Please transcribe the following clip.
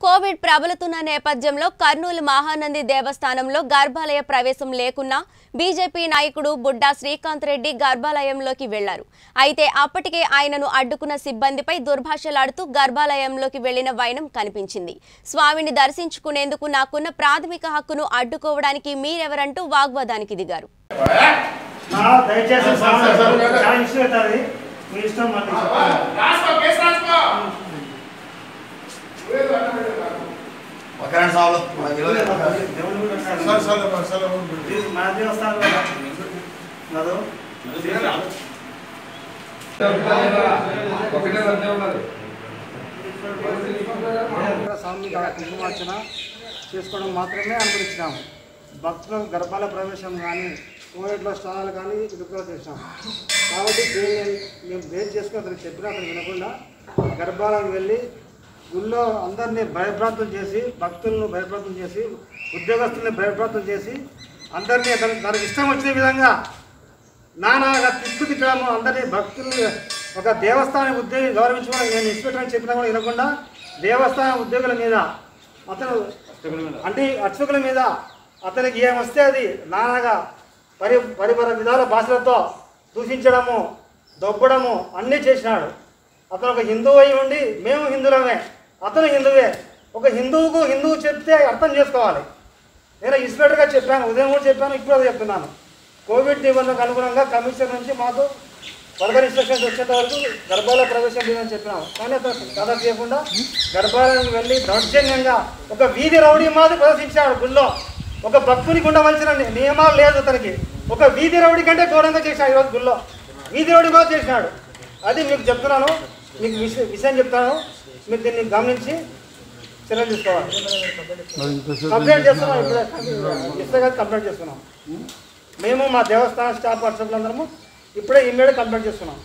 Covid ప్రబలుతున్న నేపథ్యంలో కర్నూలు మహానంది దేవస్థానంలో గర్భాలయ ప్రవేశం లేకున్నా బీజేపీ నాయకుడు బుడ్డా శ్రీకాంత్ రెడ్డి గర్భాలయంలోకి వెళ్ళారు అయితే అప్పటికే ఆయనను అడ్డుకున్న సిబ్బందిపై దుర్భాషలాడుతూ గర్భాలయంలోకి వెళ్ళిన వైనం కనిపించింది స్వామిని దర్శించుకునేందుకు నాకున్న ప్రాథమిక హక్కును అడ్డుకోవడానికి మీరెవరంటూ వాగ్వాదానికి దిగారు దయచేసి సరే మన దేవస్థానం కదా. కుంకుమార్చన చేసుకోవడం మాత్రమే అనుమతించినాము భక్తులకు గర్భాల ప్రవేశం కానీ కోవిడ్లో స్నానాలు కానీ ఇరుకులో చేసాం కాబట్టి దీన్ని మేము వేరు చేసుకుని అతను చెప్పిన అతను వినకుండా గర్భాలకు వెళ్ళి గుళ్ళో అందరినీ భయభ్రాంతం చేసి భక్తులను భయభ్రాంతం చేసి ఉద్యోగస్తుల్ని భయభ్రాంతం చేసి అందరినీ తనకు ఇష్టం వచ్చిన విధంగా నానాగా తిప్పు తిట్టడము అందరినీ భక్తులు ఒక దేవస్థానం ఉద్యోగి గౌరవించుకోవడం నేను ఇన్స్పెక్టర్ అని చెప్పినా కూడా వినకుండా దేవస్థానం ఉద్యోగుల మీద అతను అంటే అర్చకుల మీద అతనికి ఏమొస్తే అది నానాగా పరి పరిపర విధాల భాషలతో దూషించడము దొబ్బడము అన్నీ చేసినాడు. అతను ఒక హిందువు అయి ఉండి మేము హిందువులమే. అతను హిందువే. ఒక హిందువుకు హిందువు చెప్తే అర్థం చేసుకోవాలి. నేను ఇన్స్పెక్టర్గా చెప్పాను ఉదయం కూడా చెప్పాను ఇప్పుడు అది చెప్తున్నాను. కోవిడ్ నిబంధనకు అనుగుణంగా కమిషన్ నుంచి మాకు ఫర్దర్ ఇన్స్ట్రక్షన్స్ వచ్చేంత వరకు గర్భాలయ ప్రవేశం లేదని చెప్పినాము. కానీ అతను కథ చేయకుండా గర్భాలయానికి వెళ్ళి దౌర్జన్యంగా ఒక వీధి రౌడీ మాది ప్రదర్శించాడు గుళ్ళో. ఒక భక్తుని ఉండవలసిన నియమాలు లేదు అతనికి. ఒక వీధి రౌడీ కంటే ఘోరంగా చేశాడు ఈరోజు గుళ్ళో. వీధి రౌడీ కూడా చేసినాడు. అది మీకు చెప్తున్నాను మీకు విషయం విషయం చెప్తాను. మీరు దీన్ని గమనించి చర్యలు తీసుకోవాలి. కంప్లైంట్ చేస్తున్నాం ఇప్పుడే. ఇస్తే కాదు కంప్లైంట్ చేస్తున్నాం మేము మా దేవస్థాన స్టాఫ్ అర్చకులందరము ఇప్పుడే ఇమ్మీడియట్ కంప్లైంట్ చేస్తున్నాం.